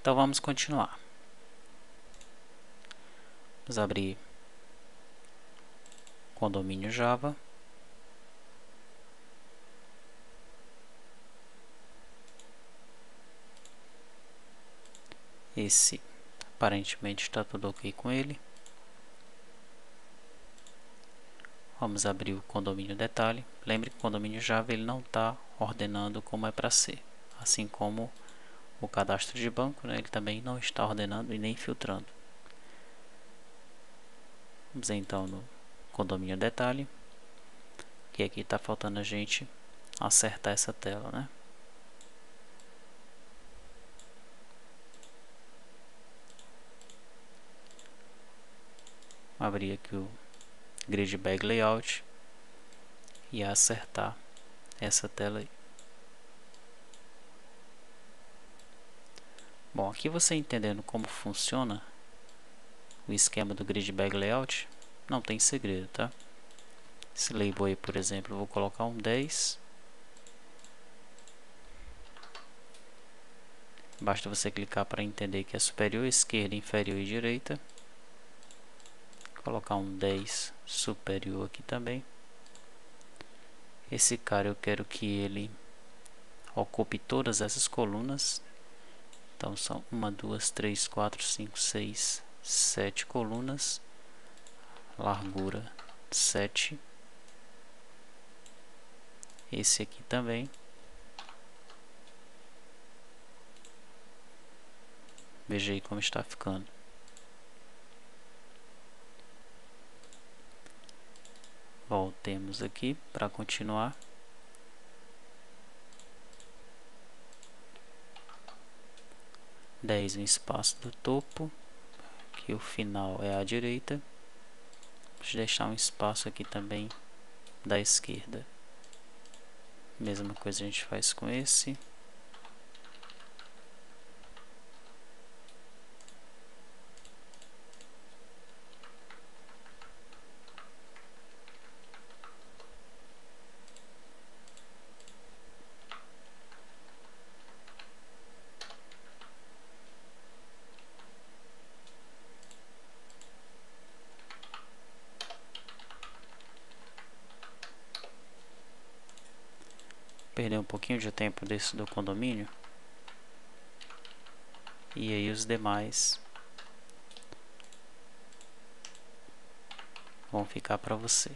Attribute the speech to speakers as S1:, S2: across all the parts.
S1: Então vamos continuar. Vamos abrir condomínio Java. Esse aparentemente está tudo ok com ele. Vamos abrir o condomínio detalhe. Lembre que o condomínio Java ele não está ordenando como é para ser, assim como o cadastro de banco, né, ele também não está ordenando e nem filtrando. Vamos então no condomínio detalhe, que aqui está faltando a gente acertar essa tela, né? Abrir aqui o grid bag layout e acertar essa tela aí. Bom, aqui você entendendo como funciona o esquema do grid bag layout, não tem segredo, tá? Esse label aí, por exemplo, eu vou colocar um 10. Basta você clicar para entender que é superior, esquerda, inferior e direita. Colocar um 10 superior aqui também. Esse cara eu quero que ele ocupe todas essas colunas então são uma, duas, três, quatro, cinco, seis, sete colunas, largura sete. Esse aqui também. Veja aí como está ficando. Voltemos aqui para continuar. 10 um espaço do topo, que o final é à direita. Vou deixar um espaço aqui também da esquerda. Mesma coisa a gente faz com esse. perder um pouquinho de tempo desse do condomínio. E aí os demais vão ficar para você.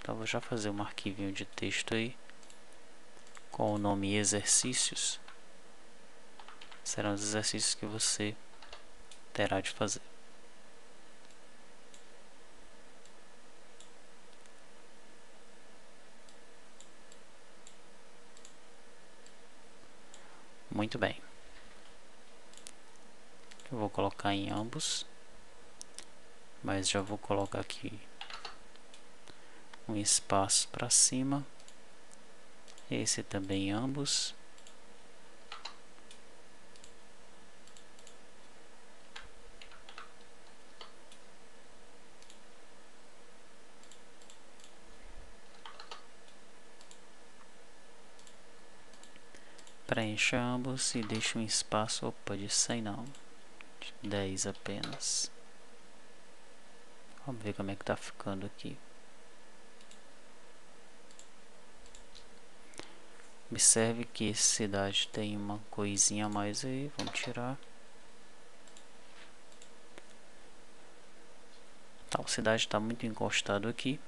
S1: Então vou já fazer um arquivinho de texto aí com o nome exercícios. Serão os exercícios que você terá de fazer. Muito bem. Eu vou colocar em ambos. Mas já vou colocar aqui um espaço para cima. Esse também ambos. ambos e deixa um espaço, opa, de 100 não, de 10 apenas. Vamos ver como é que tá ficando aqui. Observe que essa cidade tem uma coisinha a mais aí, vamos tirar. tal a cidade está muito encostado aqui.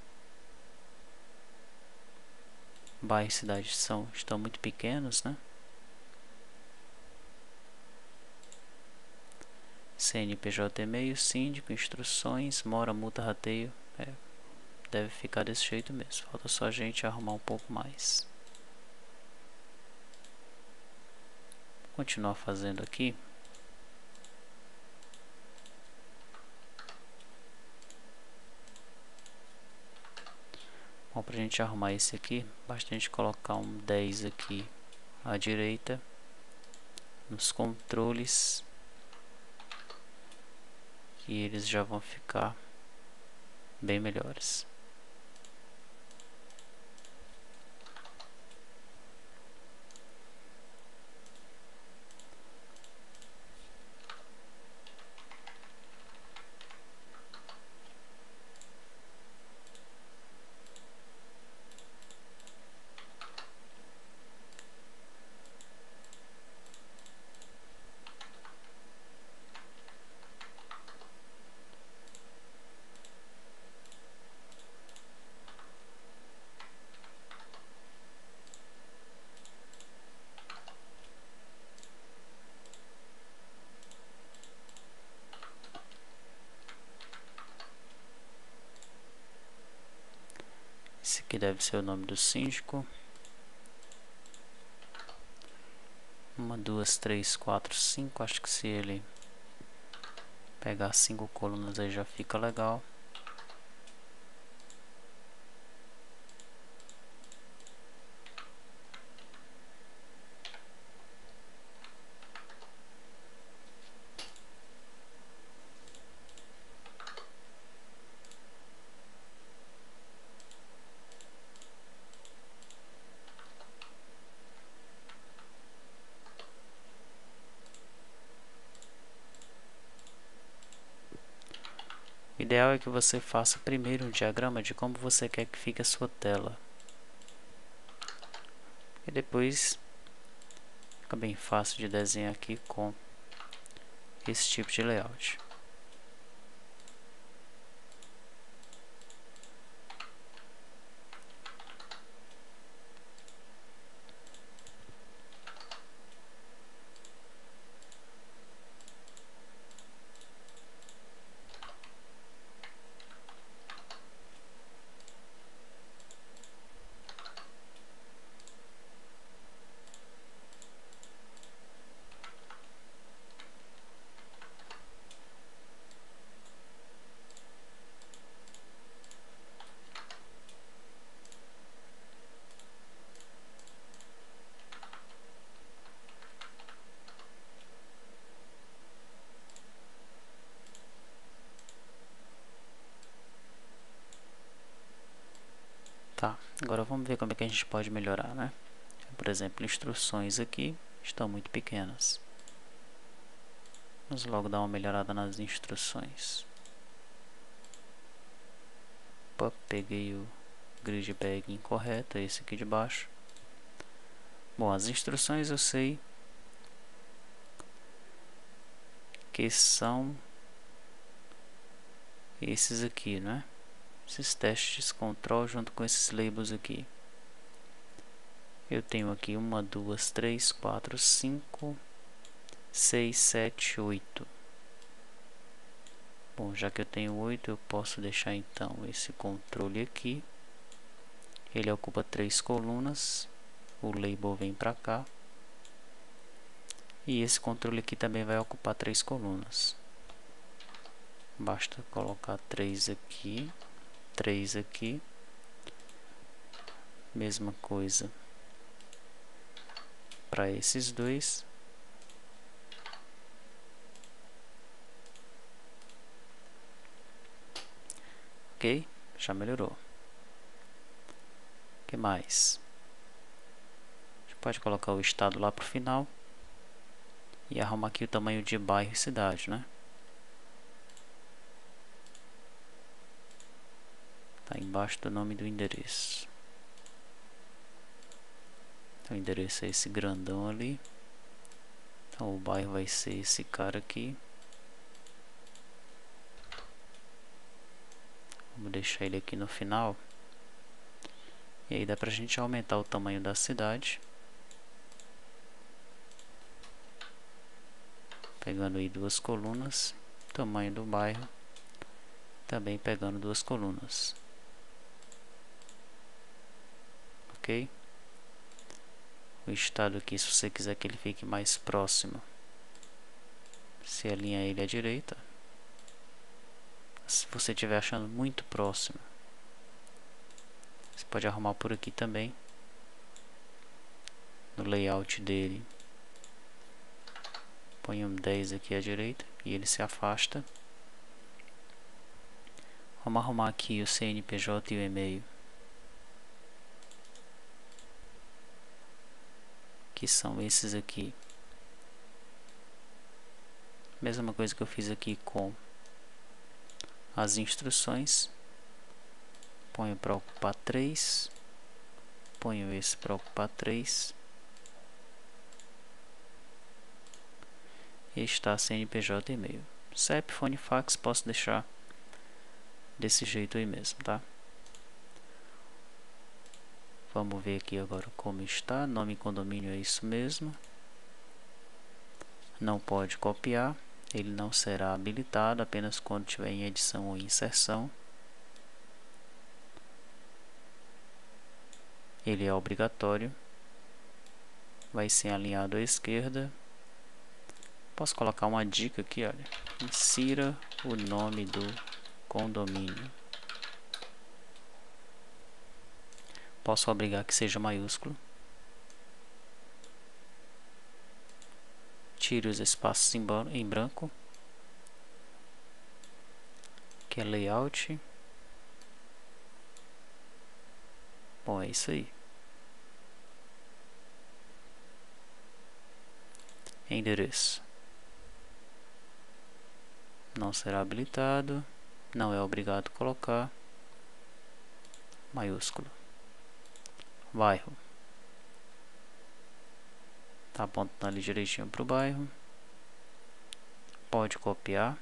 S1: Bairro e cidade são, estão muito pequenos, né? CNPJ e-mail, síndico, instruções, mora, multa, rateio. É, deve ficar desse jeito mesmo. Falta só a gente arrumar um pouco mais. Continuar fazendo aqui. Bom, para a gente arrumar esse aqui, basta a gente colocar um 10 aqui à direita. Nos controles e eles já vão ficar bem melhores. Esse aqui deve ser o nome do síndico. Uma, duas, três, quatro, cinco. Acho que se ele pegar cinco colunas aí já fica legal. O ideal é que você faça primeiro um diagrama de como você quer que fique a sua tela. E depois fica bem fácil de desenhar aqui com esse tipo de layout. como é que a gente pode melhorar, né? Por exemplo, instruções aqui estão muito pequenas. Vamos logo dar uma melhorada nas instruções. Opa, peguei o grid bag incorreto, é esse aqui de baixo. Bom, as instruções eu sei que são esses aqui, né? Esses testes control junto com esses labels aqui eu tenho aqui uma, duas, três, quatro, cinco, seis, sete, oito. Bom, já que eu tenho oito, eu posso deixar então esse controle aqui. Ele ocupa três colunas. O label vem para cá. E esse controle aqui também vai ocupar três colunas. Basta colocar três aqui, três aqui. Mesma coisa para esses dois. Ok, já melhorou. O que mais? A gente pode colocar o estado lá para o final e arrumar aqui o tamanho de bairro e cidade, né? Tá embaixo do nome do endereço. Então o endereço é esse grandão ali. Então o bairro vai ser esse cara aqui. Vamos deixar ele aqui no final. E aí dá pra gente aumentar o tamanho da cidade. Pegando aí duas colunas. Tamanho do bairro. Também pegando duas colunas. Ok? o estado aqui se você quiser que ele fique mais próximo se alinha ele à direita se você estiver achando muito próximo você pode arrumar por aqui também no layout dele põe um 10 aqui à direita e ele se afasta vamos arrumar aqui o CNPJ e o e-mail que são esses aqui. Mesma coisa que eu fiz aqui com as instruções. Ponho para ocupar 3. Ponho esse para ocupar 3. E está CNPJ e-mail. CEP, fone, fax, posso deixar desse jeito aí mesmo, tá? Vamos ver aqui agora como está. Nome condomínio é isso mesmo. Não pode copiar. Ele não será habilitado apenas quando estiver em edição ou inserção. Ele é obrigatório. Vai ser alinhado à esquerda. Posso colocar uma dica aqui, olha. Insira o nome do condomínio. posso obrigar que seja maiúsculo. Tire os espaços em, branco, que é layout. Bom, é isso aí. Endereço. Não será habilitado. Não é obrigado colocar maiúsculo bairro. Tá apontando ali direitinho para o bairro. Pode copiar.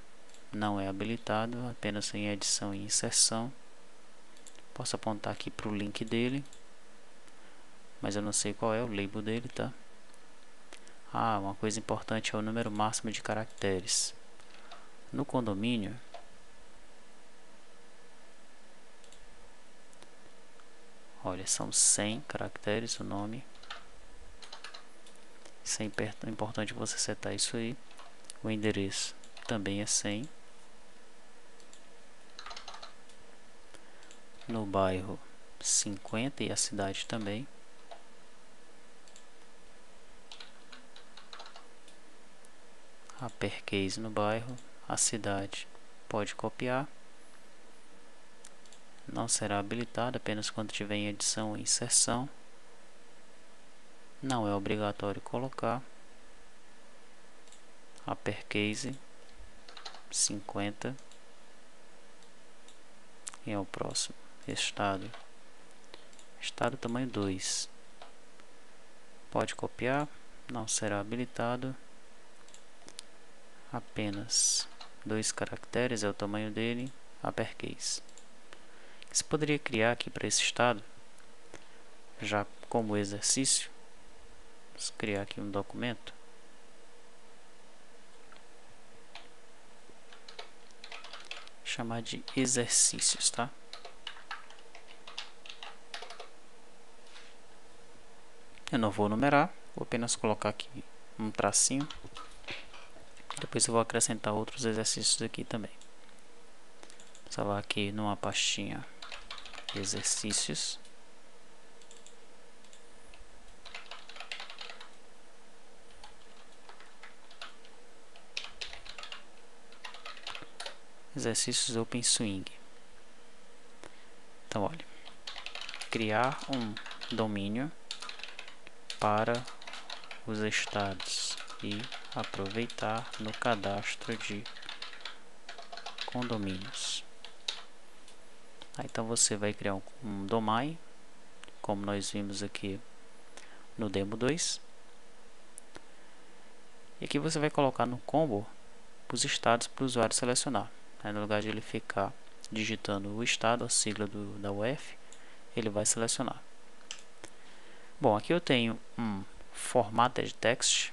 S1: Não é habilitado, apenas em edição e inserção. Posso apontar aqui para o link dele. Mas eu não sei qual é o label dele, tá? Ah, uma coisa importante é o número máximo de caracteres. No condomínio, Olha, são 100 caracteres o nome. Isso é importante você setar isso aí. O endereço também é 100. No bairro 50 e a cidade também. A perquês no bairro, a cidade pode copiar não será habilitada apenas quando tiver em edição ou inserção. Não é obrigatório colocar. Uppercase 50. E é o próximo. Estado. Estado tamanho 2. Pode copiar. Não será habilitado. Apenas dois caracteres é o tamanho dele. Uppercase. Você se poderia criar aqui para esse estado, já como exercício. Vamos criar aqui um documento. Chamar de exercícios, tá? Eu não vou numerar, vou apenas colocar aqui um tracinho. Depois eu vou acrescentar outros exercícios aqui também. Vou salvar aqui numa pastinha exercícios. Exercícios Open Swing. Então, olha, criar um domínio para os estados e aproveitar no cadastro de condomínios. Tá? Então você vai criar um, um domain, como nós vimos aqui no demo 2. E aqui você vai colocar no combo os estados para o usuário selecionar. Aí, no lugar de ele ficar digitando o estado, a sigla do, da UF, ele vai selecionar. Bom, aqui eu tenho um formato de text.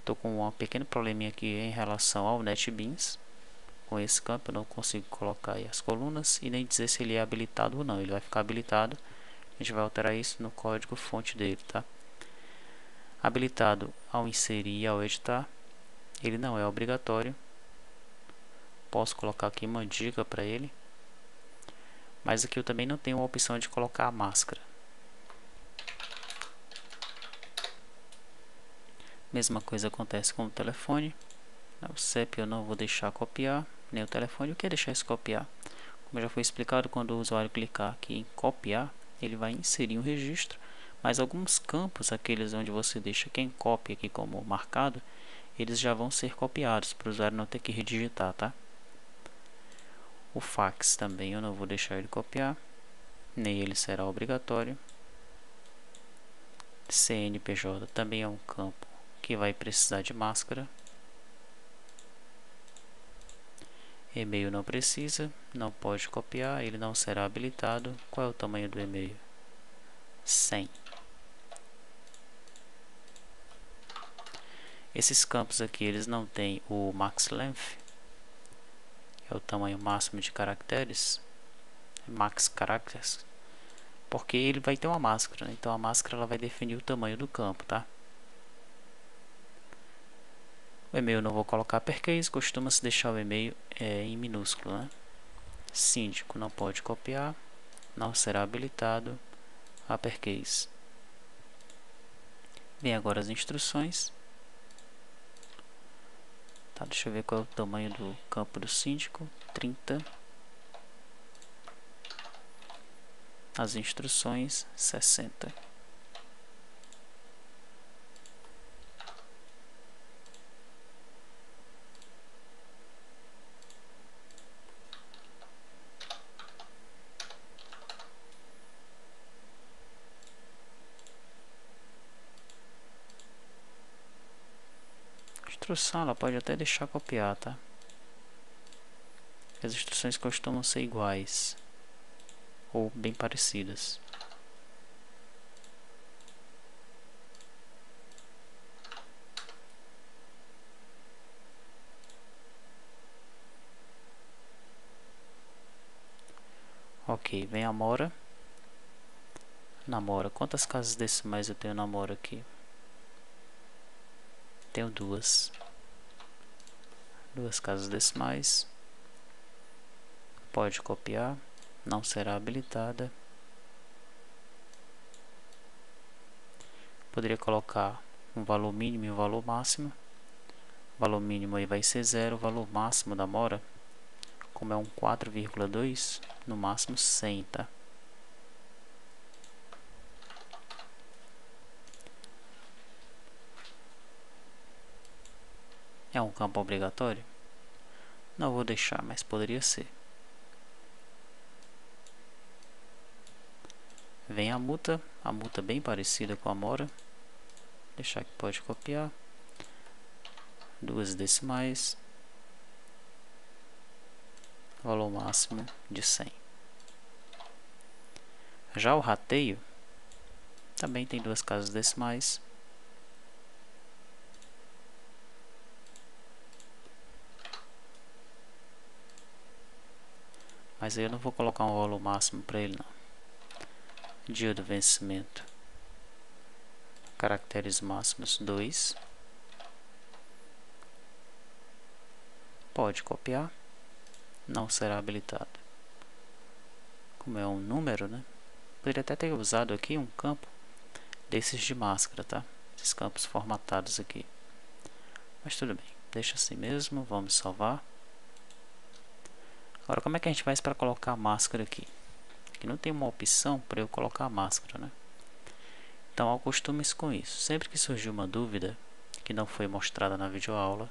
S1: Estou com um pequeno probleminha aqui em relação ao NetBeans com esse campo eu não consigo colocar as colunas e nem dizer se ele é habilitado ou não ele vai ficar habilitado a gente vai alterar isso no código fonte dele tá habilitado ao inserir e ao editar ele não é obrigatório posso colocar aqui uma dica para ele mas aqui eu também não tenho a opção de colocar a máscara mesma coisa acontece com o telefone o CEP eu não vou deixar copiar nem o telefone, eu quero é deixar isso copiar. Como já foi explicado, quando o usuário clicar aqui em copiar, ele vai inserir um registro, mas alguns campos, aqueles onde você deixa quem copia aqui como marcado, eles já vão ser copiados para o usuário não ter que redigitar, tá? O fax também eu não vou deixar ele copiar, nem ele será obrigatório. CNPJ também é um campo que vai precisar de máscara. E-mail não precisa, não pode copiar, ele não será habilitado. Qual é o tamanho do e-mail? 100. Esses campos aqui, eles não têm o max length, é o tamanho máximo de caracteres, max characters, porque ele vai ter uma máscara, né? então a máscara ela vai definir o tamanho do campo, tá? O e-mail eu não vou colocar percase costuma-se deixar o e-mail é, em minúsculo. Né? Síndico não pode copiar, não será habilitado a ah, perquês. Vem agora as instruções. Tá, deixa eu ver qual é o tamanho do campo do síndico. 30. As instruções, 60. instrução ela pode até deixar copiar, tá? As instruções costumam ser iguais ou bem parecidas. Ok, vem a mora. Namora. Quantas casas decimais eu tenho na mora aqui? tenho duas duas casas decimais pode copiar não será habilitada poderia colocar um valor mínimo e um valor máximo o valor mínimo aí vai ser zero o valor máximo da mora como é um 4,2 no máximo 100 tá É um campo obrigatório? Não vou deixar, mas poderia ser. Vem a multa, a multa é bem parecida com a mora. Deixar que pode copiar. Duas decimais. Valor máximo de 100. Já o rateio também tem duas casas decimais. Mas aí eu não vou colocar um valor máximo para ele não. Dia do vencimento. Caracteres máximos 2. Pode copiar. Não será habilitado. Como é um número, né? Poderia até ter usado aqui um campo desses de máscara, tá? Esses campos formatados aqui. Mas tudo bem, deixa assim mesmo, vamos salvar. Agora, como é que a gente faz para colocar a máscara aqui? Aqui não tem uma opção para eu colocar a máscara, né? Então, acostume-se com isso. Sempre que surgir uma dúvida que não foi mostrada na videoaula,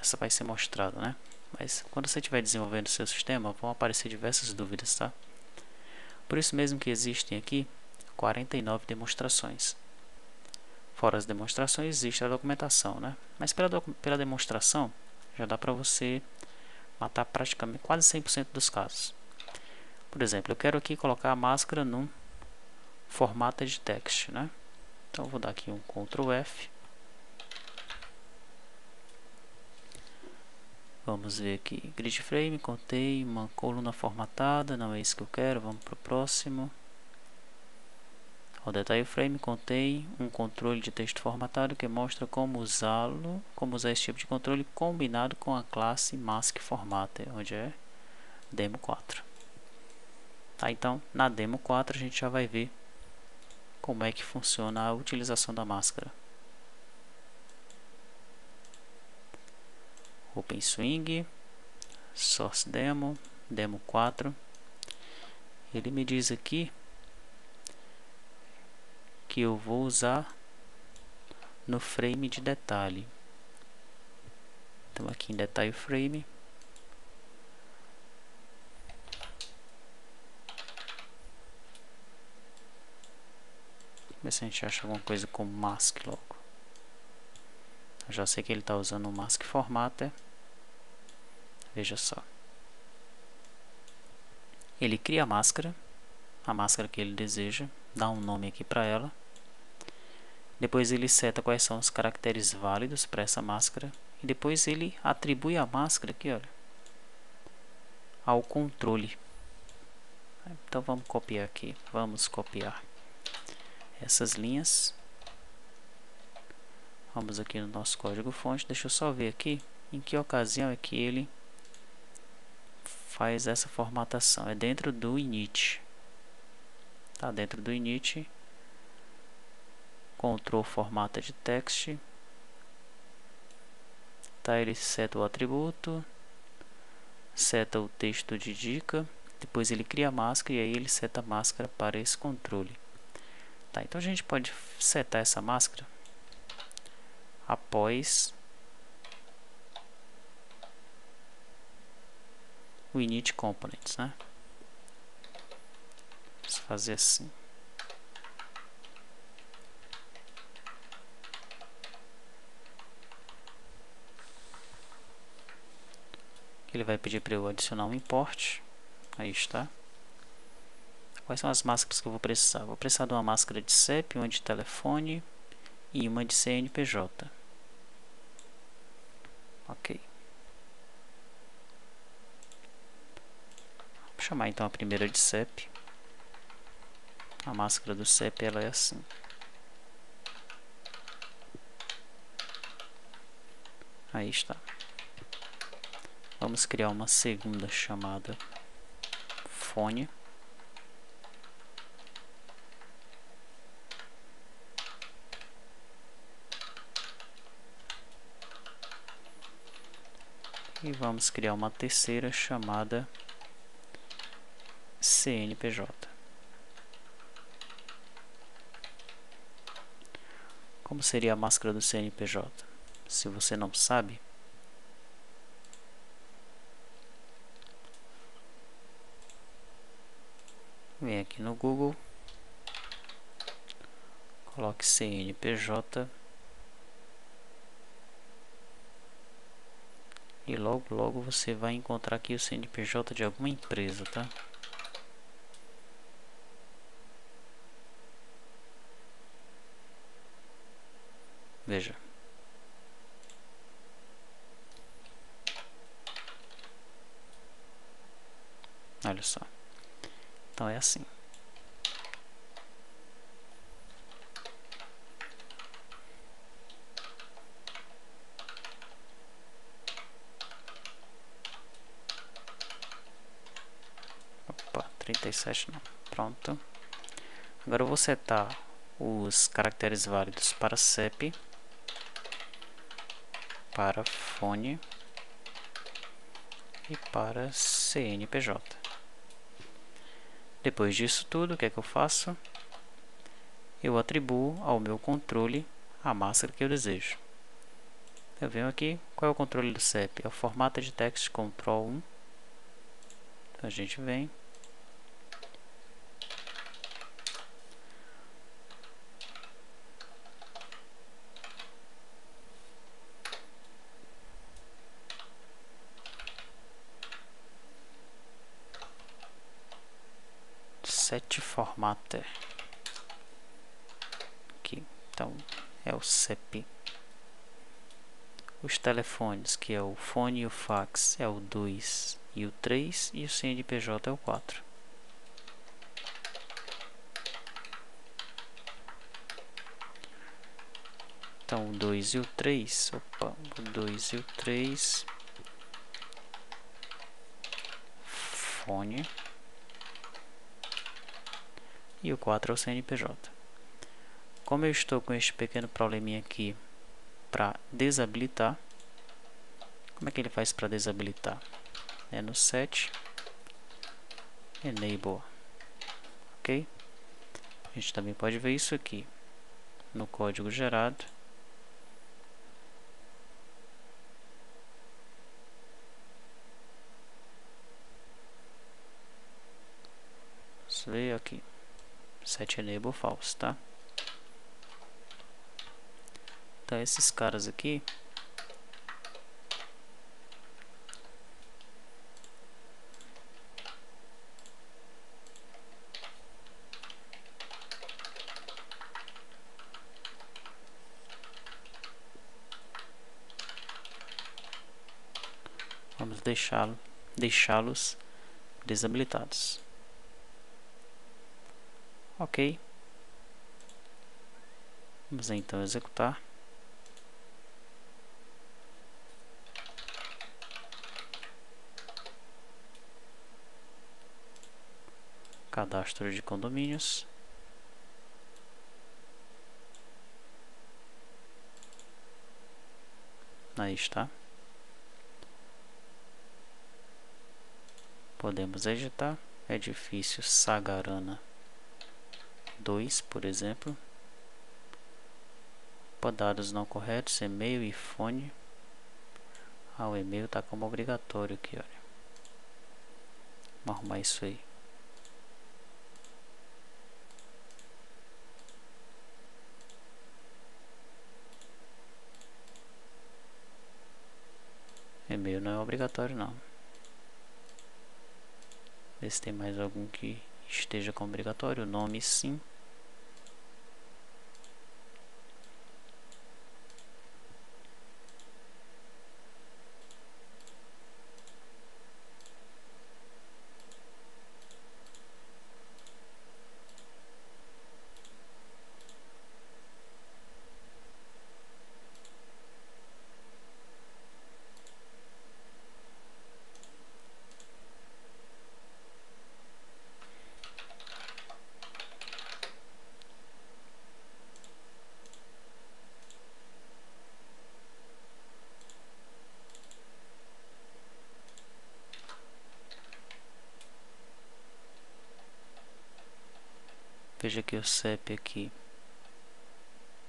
S1: essa vai ser mostrada, né? Mas quando você estiver desenvolvendo seu sistema, vão aparecer diversas dúvidas, tá? Por isso mesmo que existem aqui 49 demonstrações. Fora as demonstrações, existe a documentação, né? Mas pela, pela demonstração, já dá para você matar praticamente quase 100% dos casos. Por exemplo, eu quero aqui colocar a máscara num formato de text, né? Então vou dar aqui um Ctrl F. Vamos ver aqui, grid frame, contei uma coluna formatada, não é isso que eu quero, vamos para o próximo. Tá o detalhe frame contém um controle de texto formatado que mostra como usá-lo, como usar esse tipo de controle combinado com a classe mask formatter, é onde é demo 4. Tá, então na demo 4 a gente já vai ver como é que funciona a utilização da máscara. OpenSwing, source demo, demo 4. Ele me diz aqui que eu vou usar no frame de detalhe. Então aqui em detalhe frame. Ver se a gente acha alguma coisa com mask logo. Eu já sei que ele está usando o mask formatter. Veja só. Ele cria a máscara, a máscara que ele deseja, dá um nome aqui para ela. Depois ele seta quais são os caracteres válidos para essa máscara e depois ele atribui a máscara aqui, olha, ao controle. Então vamos copiar aqui, vamos copiar essas linhas. Vamos aqui no nosso código fonte, deixa eu só ver aqui em que ocasião é que ele faz essa formatação. É dentro do init. Tá dentro do init Ctrl de Text. Tá, ele seta o atributo, seta o texto de dica, depois ele cria a máscara e aí ele seta a máscara para esse controle. Tá, então a gente pode setar essa máscara após o init components, né? Vamos fazer assim. Ele vai pedir para eu adicionar um import. Aí está. Quais são as máscaras que eu vou precisar? Vou precisar de uma máscara de CEP, uma de telefone e uma de CNPJ. Ok. Vou chamar então a primeira de CEP. A máscara do CEP ela é assim. Aí está. Vamos criar uma segunda chamada fone. E vamos criar uma terceira chamada CNPJ. Como seria a máscara do CNPJ? Se você não sabe, Vem aqui no Google. Coloque CNPJ. E logo logo você vai encontrar aqui o CNPJ de alguma empresa, tá? Veja. Olha só. Então é assim. Opa, 37 não. Pronto. Agora eu vou setar os caracteres válidos para CEP, para fone e para CNPJ. Depois disso tudo, o que é que eu faço? Eu atribuo ao meu controle a máscara que eu desejo. Eu venho aqui, qual é o controle do CEP? É o formato de text control 1. Então a gente vem set formatter aqui então é o CEP os telefones que é o fone e o fax é o 2 e o 3 e o CNPJ é o 4 então o 2 e o 3 opa, o 2 e o 3 fone e o 4 é o CNPJ. Como eu estou com este pequeno probleminha aqui para desabilitar, como é que ele faz para desabilitar? É no set enable, ok? A gente também pode ver isso aqui no código gerado set enable é false, tá? Então esses caras aqui vamos deixá-lo deixá-los desabilitados. Ok. Vamos então executar. Cadastro de condomínios. Aí está. Podemos editar edifício Sagarana. 2, por exemplo. Para dados não corretos, e-mail e fone. Ah, o e-mail está como obrigatório aqui, olha. Vamos arrumar isso aí. E-mail não é obrigatório não. Ver se tem mais algum que esteja com obrigatório. Nome sim. veja aqui o CEP aqui.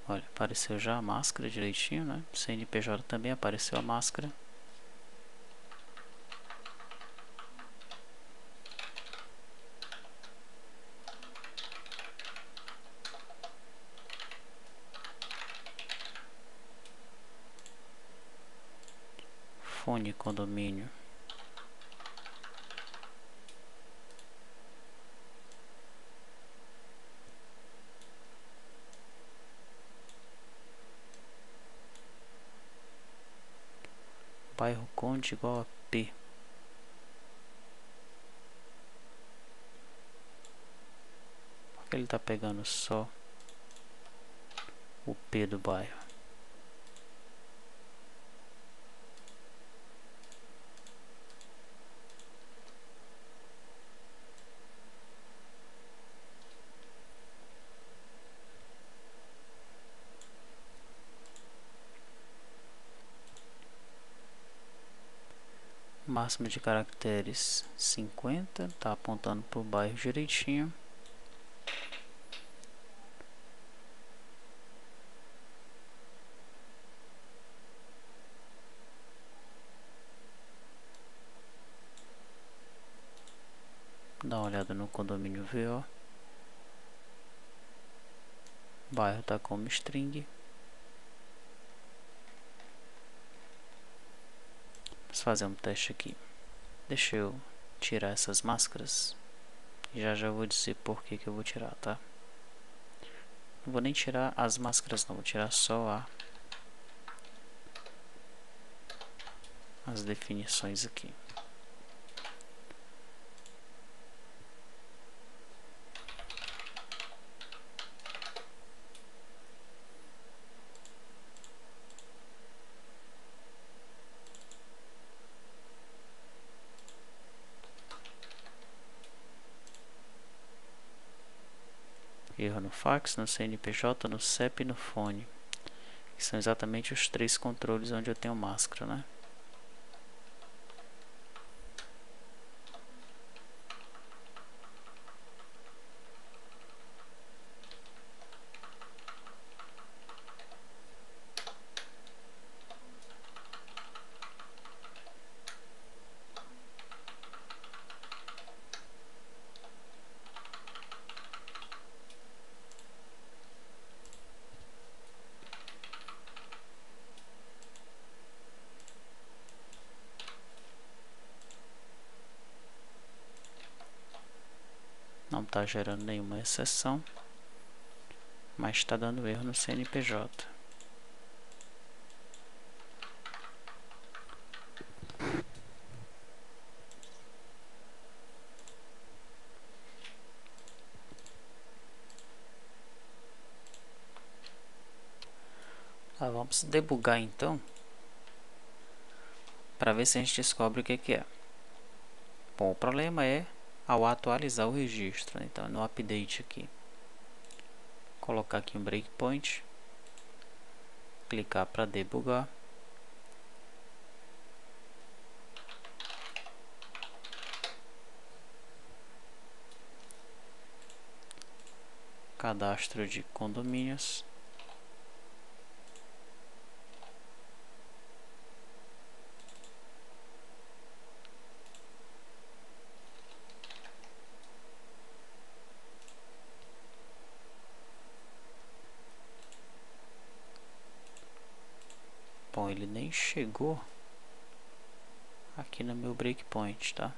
S1: Olha, apareceu já a máscara direitinho, né? CNPJ também apareceu a máscara. Fone condomínio. igual a P. Por que ele está pegando só o P do bairro? Máximo de caracteres 50, tá apontando para o bairro direitinho. Dá uma olhada no condomínio VO. O bairro tá como string. fazer um teste aqui. Deixa eu tirar essas máscaras. Já já vou dizer por que, que eu vou tirar, tá? Não vou nem tirar as máscaras, não. Vou tirar só a... As definições aqui. erro no fax, no CNPJ, no CEP e no fone. Que são exatamente os três controles onde eu tenho máscara, né? está gerando nenhuma exceção, mas está dando erro no CNPJ. Ah, vamos debugar então para ver se a gente descobre o que, que é. Bom, o problema é ao atualizar o registro. Né? Então, no update aqui, colocar aqui um breakpoint, clicar para debugar. Cadastro de condomínios. chegou aqui no meu breakpoint, tá?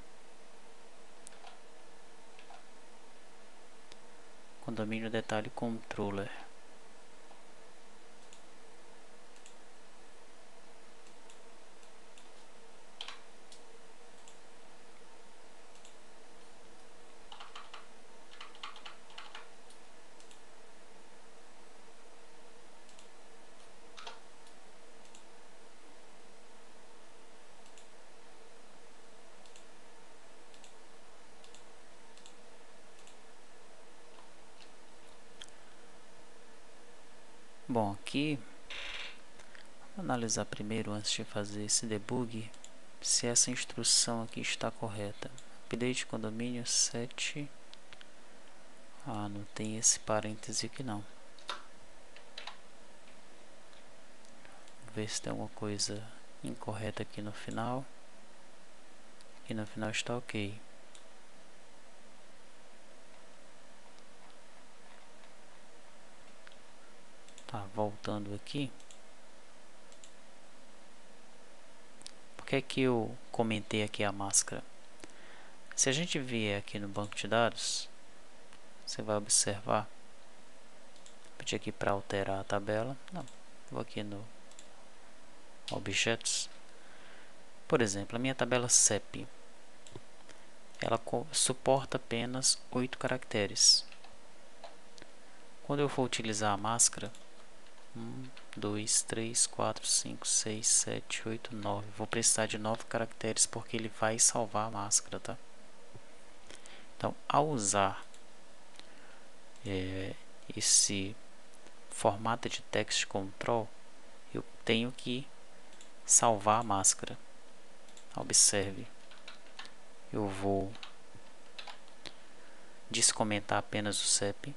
S1: Condomínio detalhe controller. aqui. Vou analisar primeiro, antes de fazer esse debug, se essa instrução aqui está correta. Update condomínio 7. Ah, não tem esse parêntese aqui não. Vou ver se tem alguma coisa incorreta aqui no final. Aqui no final está ok. voltando aqui. Por que é que eu comentei aqui a máscara? Se a gente vier aqui no banco de dados, você vai observar. pedir aqui para alterar a tabela. Não, vou aqui no objetos. Por exemplo, a minha tabela CEP. Ela suporta apenas 8 caracteres. Quando eu for utilizar a máscara, 1, 2, 3, 4, 5, 6, 7, 8, 9. Vou precisar de 9 caracteres porque ele vai salvar a máscara, tá? Então, ao usar é, esse formato de text control, eu tenho que salvar a máscara. Observe, eu vou descomentar apenas o CEP.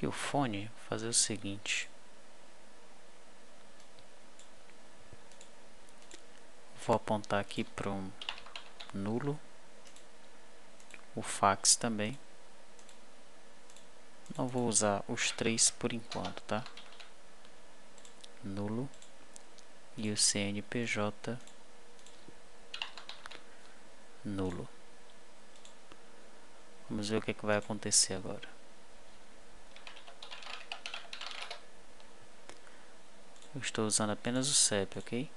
S1: aqui o fone, fazer o seguinte. Vou apontar aqui para um nulo. O fax também. Não vou usar os três por enquanto, tá? Nulo. E o CNPJ nulo. Vamos ver o que, é que vai acontecer agora. Eu estou usando apenas o CEP, ok?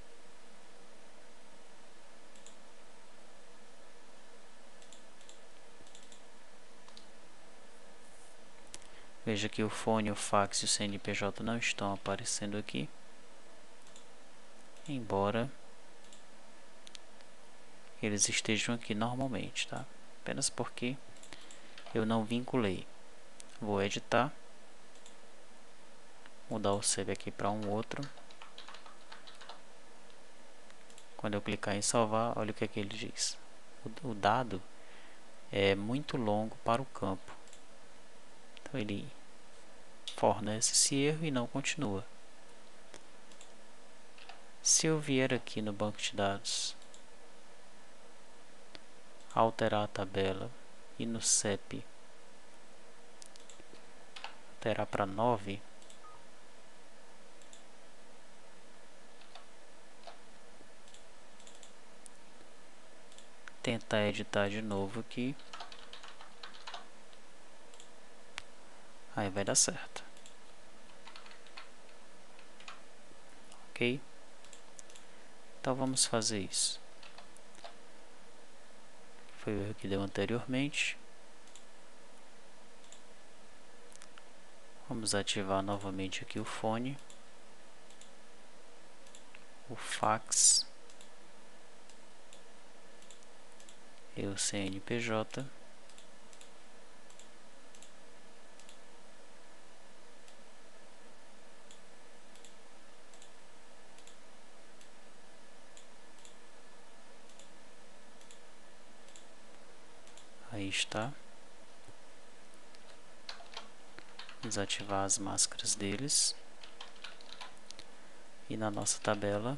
S1: Veja que o fone, o fax e o CNPJ não estão aparecendo aqui. Embora eles estejam aqui normalmente, tá? Apenas porque eu não vinculei. Vou editar mudar o save aqui para um outro. Quando eu clicar em salvar, olha o que, é que ele diz. O, o dado é muito longo para o campo. Então ele fornece esse erro e não continua. Se eu vier aqui no banco de dados, alterar a tabela e no CEP alterar para 9, tentar editar de novo aqui. Aí vai dar certo. Ok? Então vamos fazer isso. Foi o erro que deu anteriormente. Vamos ativar novamente aqui o fone. O fax. Eu o CNPJ aí está desativar as máscaras deles e na nossa tabela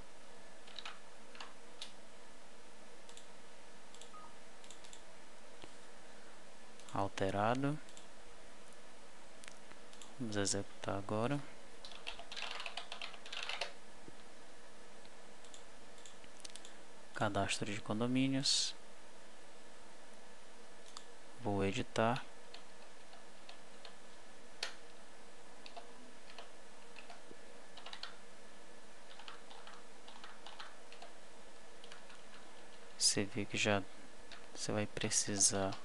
S1: alterado. Vamos executar agora. Cadastro de condomínios. Vou editar. Você vê que já você vai precisar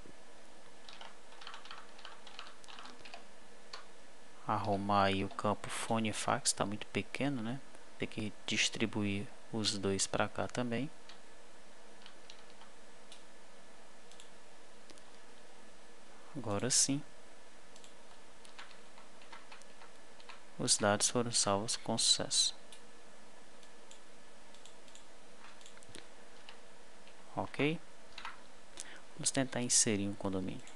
S1: arrumar aí o campo fone e fax, está muito pequeno, né? Tem que distribuir os dois para cá também. Agora sim. Os dados foram salvos com sucesso. Ok? Vamos tentar inserir um condomínio.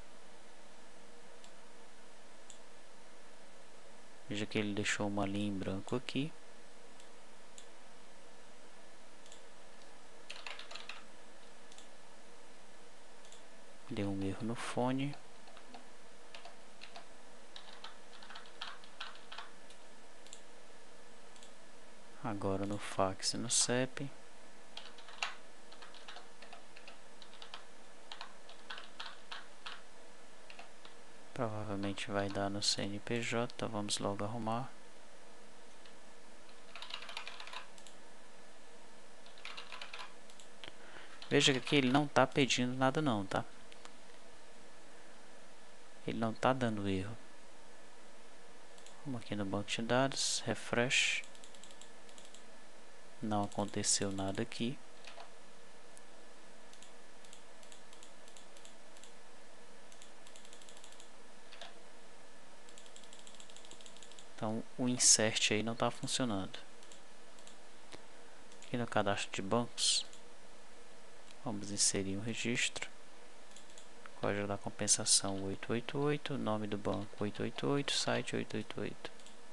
S1: Veja que ele deixou uma linha em branco aqui. Deu um erro no fone. Agora no fax e no CEP. gente vai dar no CNPJ, então vamos logo arrumar. Veja que aqui ele não está pedindo nada não, tá? Ele não está dando erro. Vamos aqui no banco de dados, refresh. Não aconteceu nada aqui. Então o insert aí não está funcionando. Aqui no cadastro de bancos, vamos inserir um registro. Código da compensação 888, nome do banco 888, site 888.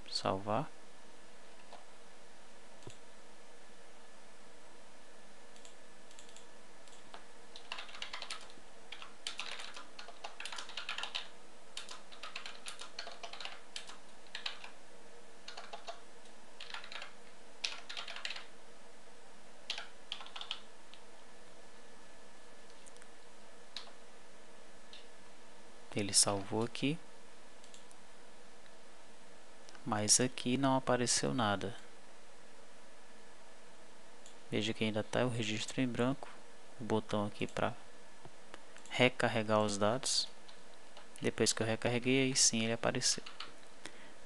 S1: Salvar. salvou aqui. Mas aqui não apareceu nada. Veja que ainda está o registro em branco. O botão aqui para recarregar os dados. Depois que eu recarreguei, aí sim ele apareceu.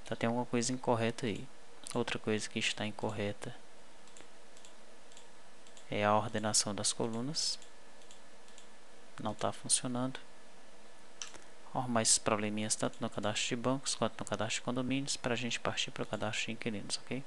S1: Então tem alguma coisa incorreta aí. Outra coisa que está incorreta é a ordenação das colunas. Não está funcionando arrumar esses probleminhas tanto no cadastro de bancos quanto no cadastro de condomínios para a gente partir para o cadastro de inquilinos, ok?